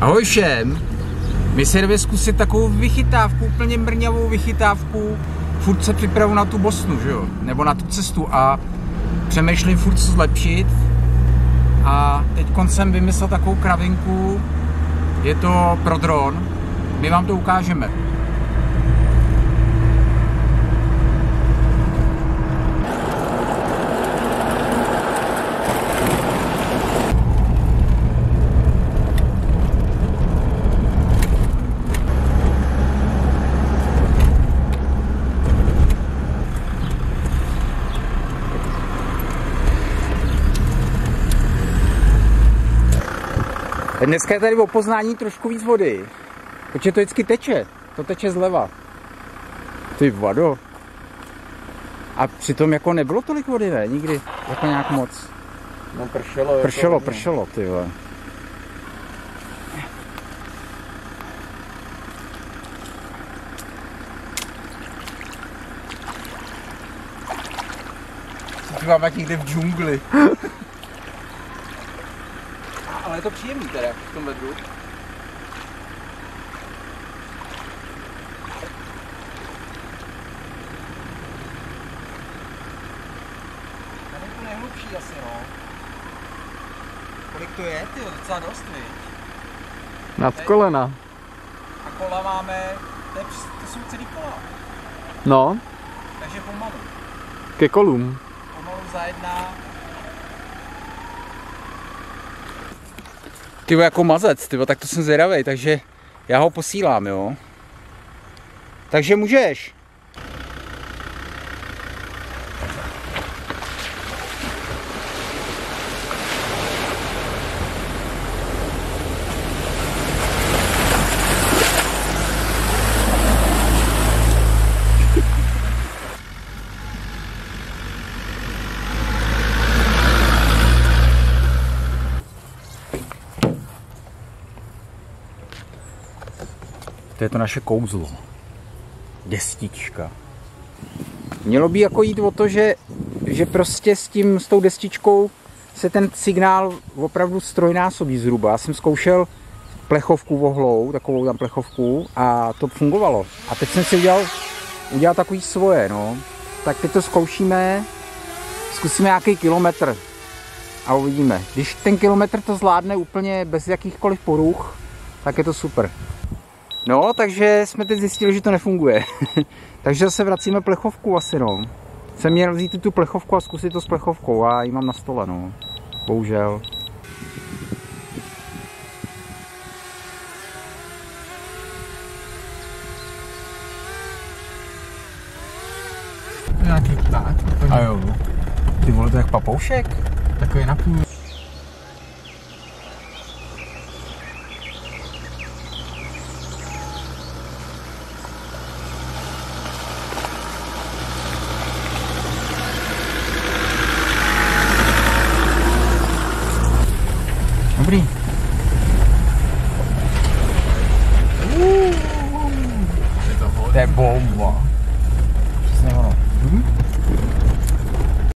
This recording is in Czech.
Ahoj všem! My se jdeme zkusit takovou vychytávku, úplně mrňavou vychytávku. Furt se připravu na tu Bosnu, že jo? Nebo na tu cestu a přemýšlím furt co zlepšit. A teď jsem vymyslel takovou kravinku, je to pro dron. My vám to ukážeme. Dneska je tady o poznání trošku víc vody, protože to vždycky teče. To teče zleva. Ty vado. A přitom jako nebylo tolik vody, ne? Nikdy. Jako nějak moc. No pršelo. Pršelo, jako pršelo, ty vole. Jak někde v džungli. Ale je to příjemný teda v tom vedru. Tady je to nejhlubší asi, no. Kolik to je, ty docela dost, viď? Nad kolena. A kola máme, to, je, to jsou celý kola, No, takže pomalu. ke kolům. Pomalu za jedna. Ty jako mazec, ty tak to jsem zvědavej, takže já ho posílám, jo. Takže můžeš. To je to naše kouzlo. Destička. Mělo by jako jít o to, že, že prostě s tím, s tou destičkou se ten signál opravdu strojnásobí zhruba. Já jsem zkoušel plechovku vohlou, takovou tam plechovku a to fungovalo. A teď jsem si udělal, udělal takový svoje, no. Tak teď to zkoušíme, zkusíme nějaký kilometr a uvidíme. Když ten kilometr to zvládne úplně bez jakýchkoliv poruch, tak je to super. No, takže jsme teď zjistili, že to nefunguje. takže zase vracíme plechovku asi, no. Jsem měl vzít tu plechovku a zkusit to s plechovkou a ji mám na stole, no. Bohužel. Nějaký pták. A jo. Ty vole, to je jak papoušek. Takový napůl. Dobrý. Je to To je bomba.